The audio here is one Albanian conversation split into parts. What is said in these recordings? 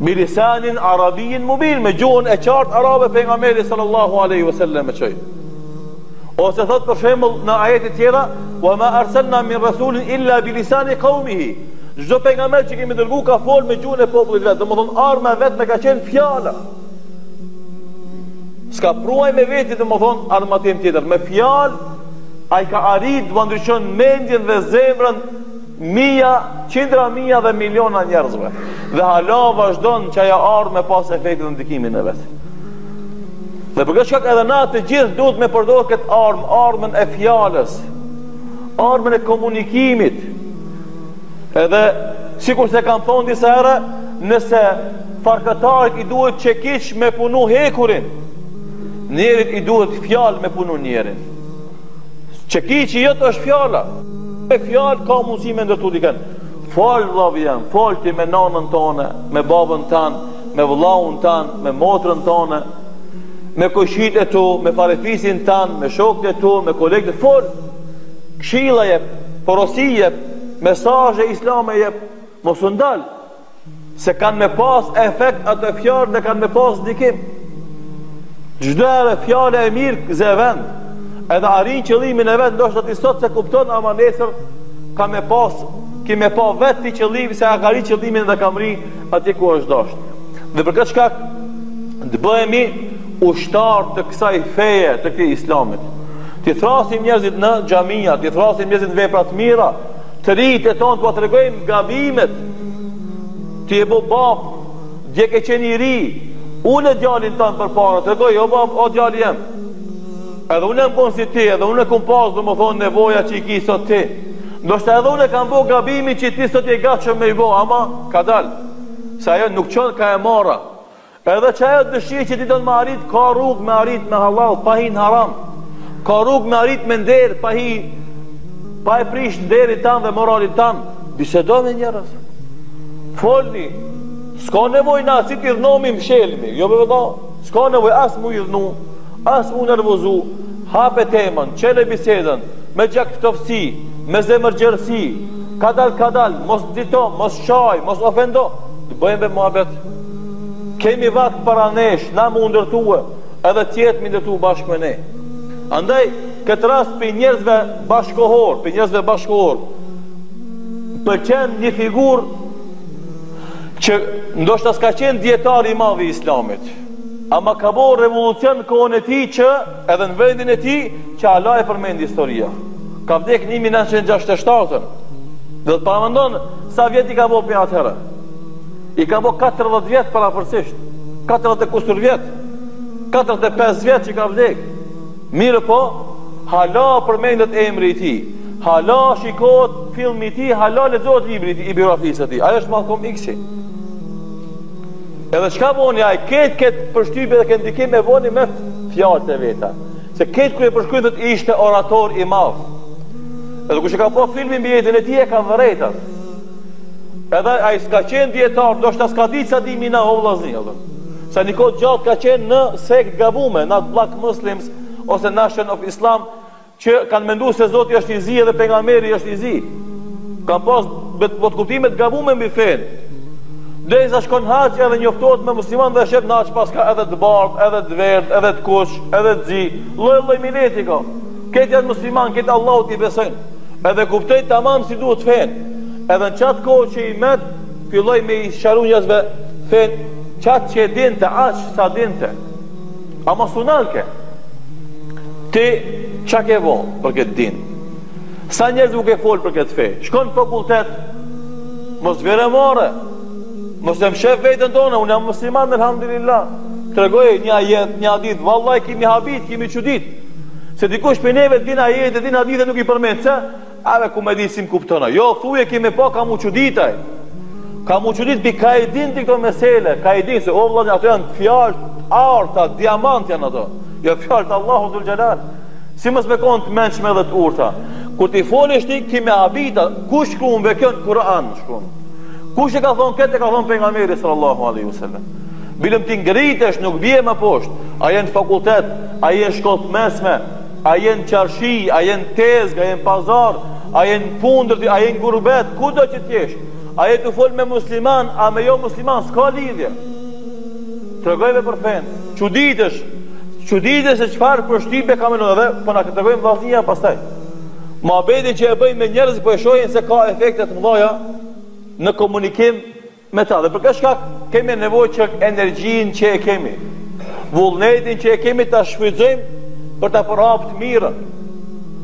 Bi lisanin arabiyyin mubin me gjuhën e qartë arabe pejgamberi sallallahu alaihi wasallam e çoi. Ose thot për shembull në ajete tjera, "Wa ma arsalna min rasulin illa bi lisani qaumihi." Çdo pejgamber që kemi dërguar ka fol me gjuhën e popullit vet, domethënë arma e vetme ka qenë fjala. S'ka pru ai me veti domethënë armatim tjetër, me fjalë ai ka arrit t'ua ndryshon mendjen dhe zemrën Mija, qindra mija dhe miliona njerëzve dhe hala vazhdon që ajo armë me pas efektin dhe ndikimin e vet. Dhe për këtë shkak edhe na të gjithë duhet me përdorë këtë armë, armën e fjalës, armën e komunikimit. Edhe sikurse kam thonë disa herë, nëse farkëtarit i duhet çekiç me punu hekurin, njerit i duhet fjalë me punu njerin. Çekiçi jot është fjala. Me fjalë ka mundësi me ndërtu dikan. Fol vllau jem, fol ti me nanën tane Me babën tan, me vllaun tan Me motrën tane Me kojshitë e tu, me farefisin tan Me shokët e tu, me kolegët. Fol, këshilla jep, porosi jep Mesazhe islame jep Mos u ndal se kanë me pas efekt ato fjalë dhe kanë me pas ndikim. Çdo herë fjala e mirë ze vend, edhe arrin qëllimin e vet, ndoshta ti sot s'e kupton ama nesër ka me pas ki me pa vetë ti qëllim se e ka arri qëllimin dhe ka mrri atje ku është dasht dhe për këtë shkak të bëhemi ushtarë të kësaj feje të këtij islamit t'i thrrasim njerëzit në xhamia t'i thrrasim njerëzit në vepra të mira Të rijtë e tonë t'ua tregojmë gabimet. Ti je bo babë, dje ke qenë i ri. Ule djalin tan përpara, tregoj o bab, o djali jem. Edhe unë jam kon si ti, edhe unë kam pas domethënë nevoja që i ki sot ti. Ndoshta edhe unë kam bo gabimin që ti sot je gatshëm me i bo, ama ka dal se ajo nuk çon ka e mara. Edhe që ajo dëshirë që ti don me arrit ka rrugë me arrit me hallall, pa hi në haram. Ka rrugë me arrit me nder, pa hi pa e prish nderin tan dhe moralin tan. Bisedo me njerëz. Folni. S'ka nevojë na si t'idhnomi mshelmi. Jo be vëlla, s'ka nevojë as m'u idhnu, as m'u nervozu. Hape temën, çele bisedën me gjakftoftësi, me zemërgjerësi. Kadal kadal, mos nxito, mos shaj, mos ofendo. Të bëjmë be muhabet. Kemi vakt para nesh, na me u ndërtu, edhe tjerët me i ndërtu bashkë me ne. Andaj, këtë rast prej njerëzve bashkëkohorë, prej njerëzve bashkëkohorë, pëlqen një figurë që ndoshta s'ka qenë dijetar i madh i islamit, ama ka bo revolucion në kohën e tij që Edhe në vendin e tij që hala e përmend historia. Ka vdek 1967 Dhe paramendo sa vjet i ka bo prej atëherë. I ka bo 40 vjet përafërsisht. 40 e kusur vjet. 45 vjet që ka vdek. Mirëpo, hala përmendet emri i tij. Hala shikohet filmi i tij, hala lexohet libri i tij, i biografisë tij. Ai është Malcolm X-i. Edhe çka boni ai, këtë këtë përshtypje dhe këtë ndikim e boni me fjalët e veta. Se krejt kur e përshkrujnë thonë ishte orator i madh. Edhe kush e ka pa filmin për jetën e tij e ka vërejt. Edhe ai s'ka qenë dijetar, ndoshta s'ka dit sa dimi na o vllazni. Edhe. Se një kohë t'gjatë ka qenë në sekt t'gabume, në black muslims, ose nation of islam, Që kanë mendu se Zoti është i zi edhe pejgamberi është i zi. Kanë pas botëkuptime t'gabume mbi fenë. Derisa shkon n'haxh edhe njoftohet me musliman dhe sheh në haxh paska edhe të bardh, edhe të verdh, edhe të kuq, edhe të zi. Lloj-lloj mileti ka. Krejt janë musliman, krejt Allahut i besojnë. Edhe kuptoi tamam si duhet fenë. Edhe në qat kohë që i met filloi me i sqaru njerzve fenë qat që e dinte, aq sa dinte. Ama s'u nalke Ti çka ke bo për këtë din Sa njerëzve u ke fol për këtë fe Shkon fakultet Mos t'vje marre Mos e mshef veten tane Unë jam musliman elhamdulillah Tregoj një ajet, një hadith Vallahi ki me i habit, ki me i çudit Se dikush prej neve din ajete din hadithe nuk i përmend Se A ve ku me dit si më kuptojnë. Jo, thuje ki me pa ka m'u çudit ai. Ka m'u çudit be ka e din ti këto mesele, ka e din se o vëllai ato janë fjalë t'arta, diamant janë ato. Janë fjalë të Allahut dhul xhelal. Si mos me kon të mençme edhe të urta. Kur t'i folish ti ki me i habit, ku shkruan be n'Kur'an shkruan. Kush e ka thon këtë e ka thon pejgamberi sallallahu alaihi wasallam. Bilem ti ngritesh, nuk bie më poshtë. A je n'fakultet, a je n'shkollë të mesme, A je në çarshi, a je në tezgë, a je në pazar, a je në punëtori, a je në gurbet, kudo që t'jesh? A je tu fol me musliman, a me jo musliman, s'ka lidhje. Tregojuve për fenë, çuditesh, çuditesh se çfarë përshtypje ka me lon edhe po na tregojnë vllaznia pastaj. Muhabeti që e bëjmë me njerëzit, po e shohin se ka efekte t'mdhaja në komunikim, me ta dhe për këtë shkak kemi nevojë që energjinë që e kemi, vullnetin që e kemi ta shfrytëzojmë për ta përhap të mirën.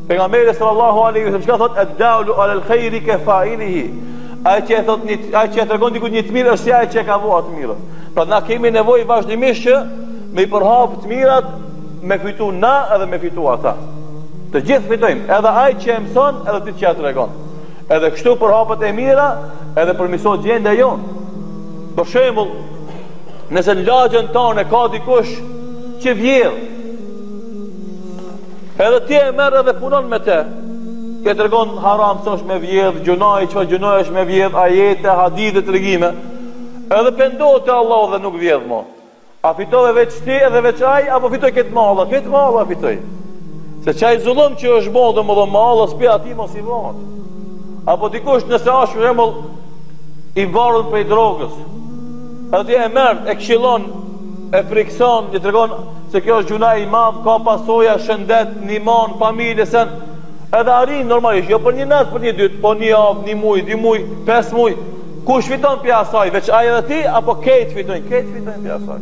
Pejgamberi sallallahu alaihi wasallam çka thotë ad-dalu ala al-khairi ka fa'ilihi. Ai që thotë, një, ai që tregon dikujt një të mirë është si ai që e ka bo të mirën. Pra na kemi nevojë vazhdimisht që me i përhap të mirat, me fitu na edhe me fitu ata. Të gjithë fitojmë, edhe ai që e mëson, edhe ti që ia tregon. Edhe kështu përhapet e mira, edhe përmisohet gjendja jonë. Për shembull, nëse në lagjen tonë ka dikush që vjedh, edhe ti e merr edhe punon me të, i tregon haram se është me vjedh Gjunah çfarë gjunahi është me vjedh Ajete, hadith dhe tregime Edhe pendohet te Allah dhe nuk vjedh mo A fitove veç ti edhe veç ai apo fitoi kejt malla? Kejt malla fitoi. Se qaj zullum që është bo domethënë malla spi aty mos i vot. Apo dikush nëse është për shembull i varur prej drogës. Edhe ti e merr, e këshillon, e frikson, i tregon se kjo është gjuna i madh, ka pasoja, shëndet, në iman, familje, sen. Edhe arrin normalisht, jo për një natë, për një ditë, po një javë, një muaj, dy muaj, pesë muaj, Kush fiton pej asaj, veç ai edhe ti, apo kejt fitojnë, kejt fitojnë pej asaj.